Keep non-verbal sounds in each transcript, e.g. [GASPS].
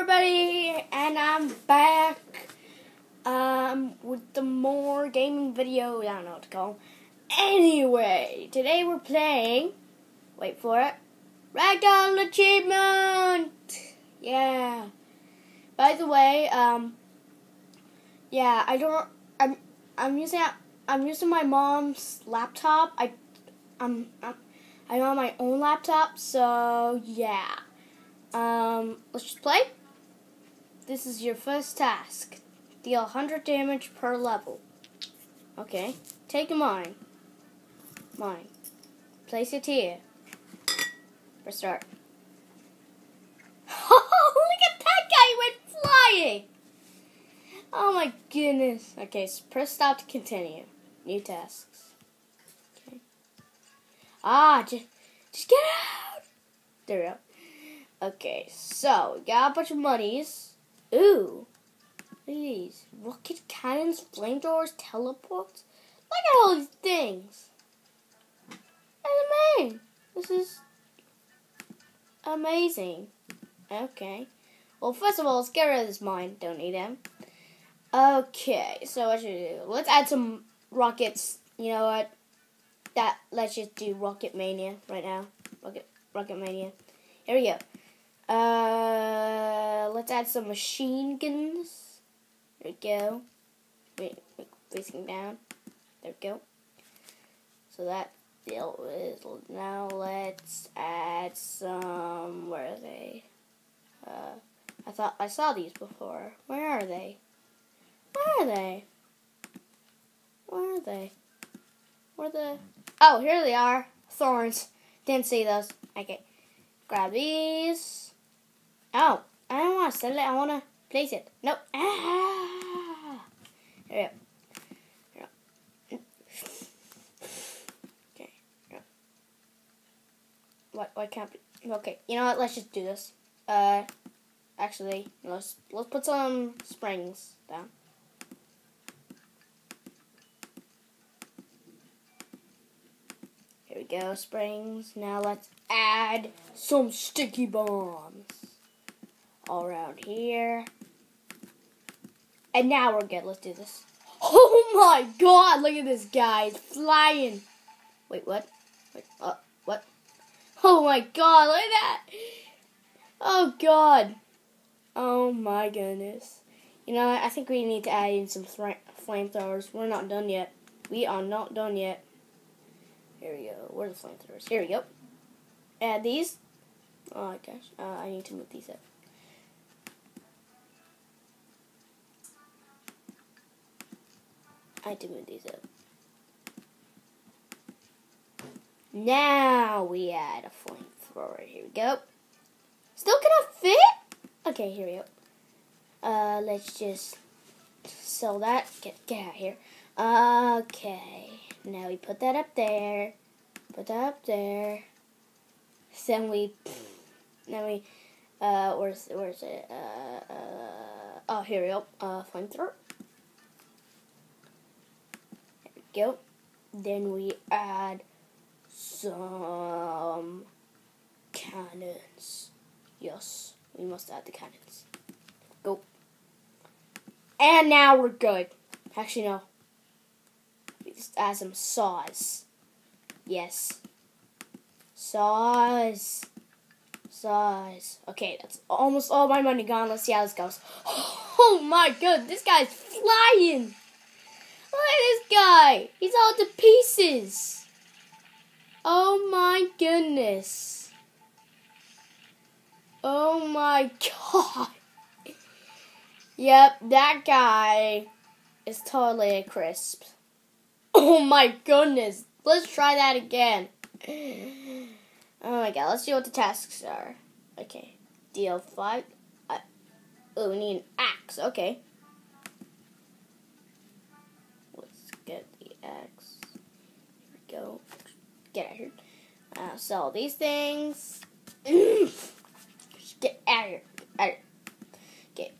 everybody, and I'm back um, with the more gaming videos. I don't know what to call. Anyway, today we're playing. Wait for it. Ragdoll Achievement. Yeah. By the way, um, yeah, I don't. I'm I'm using I'm using my mom's laptop. I I'm I'm, I'm on my own laptop, so yeah. Um, let's just play. This is your first task. Deal 100 damage per level. Okay. Take a mine. Mine. Place it here. Press start. [LAUGHS] Oh, look at that guy! He went flying! Oh my goodness. Okay, so press stop to continue. New tasks. Okay. Ah, just, just get out! There we go. Okay, so we got a bunch of monies. Ooh. These. Rocket cannons, flamethrowers, teleports. Look at all these things. That's amazing. This is amazing. Okay. Well, first of all, let's get rid of this mine. Don't need them. Okay, so what should we do? Let's add some rockets. You know what? That let's just do Rocket Mania right now. Rocket Rocket Mania. Here we go. Uh, let's add some machine guns. There we go. Wait, facing down. There we go. So that dealt with. Now let's add some. Where are they? Uh, I thought I saw these before. Where are they? Where are they? Where are they? Where the? Oh, here they are. Thorns. Didn't see those. Okay. Grab these. Oh, I don't want to sell it. I want to place it. Nope. Ah. Here we go. Okay. What? Why can't? Okay. You know what? Let's just do this. Uh, actually, let's let's put some springs down. Here we go, springs. Now let's add some sticky bombs all around here. And now we're good. Let's do this. [LAUGHS] Oh my god, look at this guy. He's flying. Wait, what? Wait, uh, what? [LAUGHS] Oh my god, look at that. Oh god. Oh my goodness. You know, I think we need to add in some flamethrowers. We're not done yet. We are not done yet. Here we go. Where are the flamethrowers? Here we go. Add these. Oh my gosh. Uh, I need to move these up. I to move these up. Now we add a flamethrower. Here we go. Still gonna fit? Okay, here we go. Uh, let's just sell that. Get get out here. Okay. Now we put that up there. Put that up there. Then we. Then we. Uh, where's where's it? Uh, uh, oh, here we go. Uh, flamethrower go. Then we add some cannons. Yes, we must add the cannons. Go. And now we're good. Actually, no. We just add some saws. Yes. Saws. Saws. Okay, that's almost all my money gone. Let's see how this goes. [GASPS] Oh my god, this guy's flying! At this guy. He's all to pieces. Oh my goodness. Oh my [LAUGHS] god. Yep, that guy is totally a crisp. [LAUGHS] Oh my goodness. Let's try that again. [SIGHS] Oh my god, let's see what the tasks are. Okay. Deal five. Uh, oh, we need an axe. Okay. Go. Get out here. Uh, sell these things. [CLEARS THROAT] get out of here. Out of here. Okay,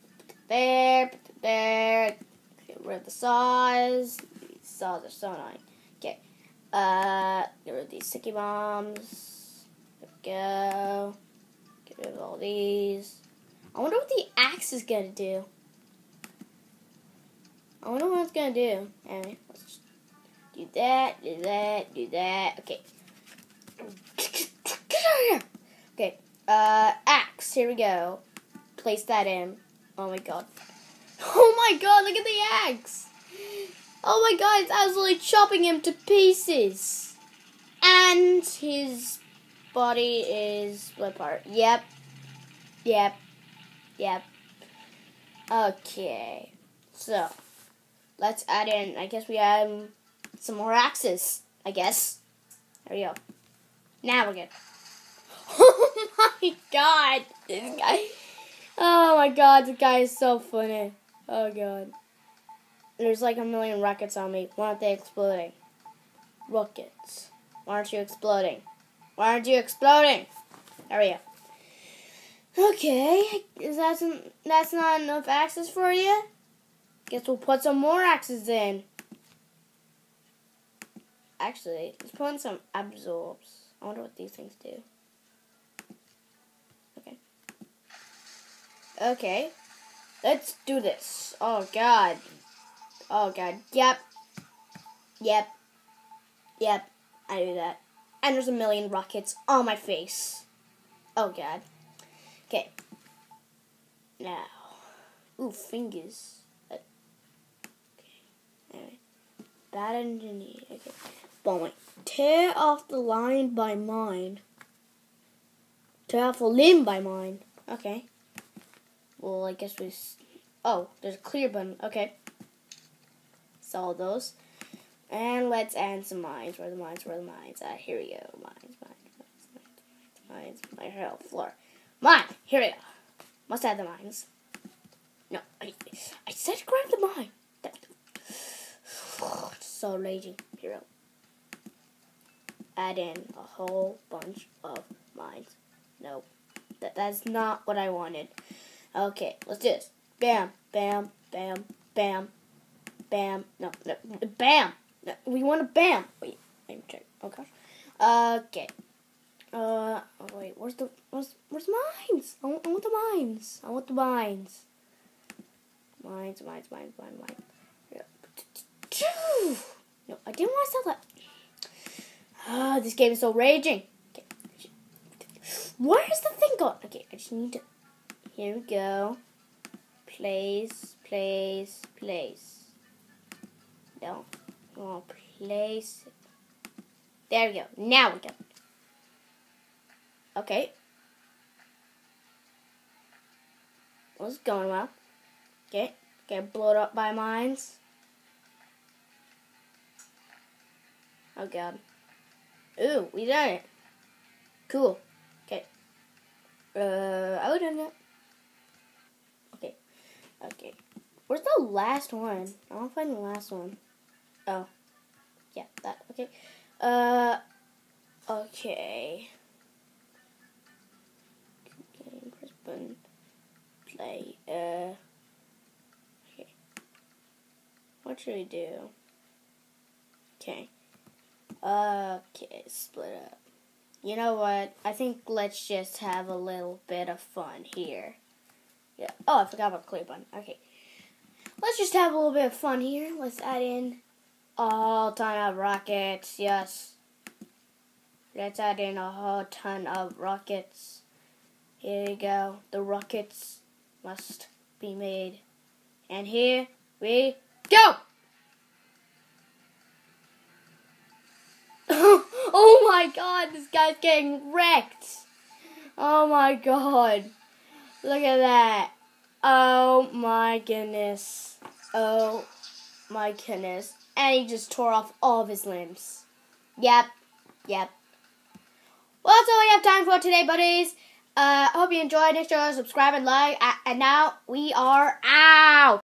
there, put there. Get rid of the saws. These saws are so annoying. Okay. Uh, get rid of these sticky bombs. There we go. Get rid of all these. I wonder what the axe is gonna do. I wonder what it's gonna do. Anyway, let's just do that, do that, do that. Okay. Get out of here! Okay, uh, axe, here we go. Place that in. Oh my god. [LAUGHS] Oh my god, look at the axe! Oh my god, it's absolutely chopping him to pieces. And his body is split apart. Yep. Yep. Yep. Okay. So, let's add in, I guess we add some more axes. I guess. There we go. Now we're good. [LAUGHS] Oh my god. This guy. Oh my god, this guy is so funny. Oh god. There's like a million rockets on me. Why aren't they exploding? Rockets. Why aren't you exploding? Why aren't you exploding? There we go. Okay, is that some, that's not enough axes for you? Guess we'll put some more axes in. Actually, let's put in some absorbs. I wonder what these things do. Okay. Okay. Let's do this. Oh god. Oh god. Yep. Yep. Yep. I do that. And there's a million rockets on my face. Oh god. Okay. Now. Ooh, fingers. Uh, okay. Anyway. Bad engineer. Okay. Wait. Tear off the line by mine. Tear off a limb by mine. Okay. Well, I guess we. Oh, there's a clear button. Okay solve those. And let's add some mines. Where the mines? Where the mines? Uh, here we go. Mines, mines, mines, mines, mines. My hell, floor. Mine! Here we go. Must add the mines. No, I, I said grab the mine. [SIGHS] So raging. Here we go. Add in a whole bunch of mines. Nope. That, that's not what I wanted. Okay, let's do this. Bam, bam, bam, bam, Bam. No, no. Bam. No, we want a bam. Wait, let me check. Oh gosh. Okay. Uh, oh, wait. Where's the where's where's mines? I want, I want the mines. I want the mines. Mines, mines, mines, mines, mines. No, I didn't want to sell that. Ah, this game is so raging. Okay. Where's the thing gone? Okay, I just need to. Here we go. Place, place, place. No. Oh, place. There we go. Now we go. Okay. What's going well? Okay. Get blown up by mines. Oh god. Ooh, we done it. Cool. Okay. Uh, I would done that. Okay. Okay. Where's the last one? I want to find the last one. Oh. Yeah, that. Okay. Uh. Okay. Okay, press button. Play. Uh. Okay. What should we do? Okay. Okay, split up. You know what? I think let's just have a little bit of fun here. Yeah. Oh, I forgot about the clear button. Okay. Let's just have a little bit of fun here. Let's add in all ton of rockets. Yes. Let's add in a whole ton of rockets. Here we go. The rockets must be made. And here we go! [LAUGHS] oh my god, this guy's getting wrecked. Oh my god. Look at that. Oh my goodness. Oh my goodness. And he just tore off all of his limbs. Yep. Yep. Well, that's all we have time for today, buddies. Uh, hope you enjoyed. Make sure to subscribe and like. And now we are out.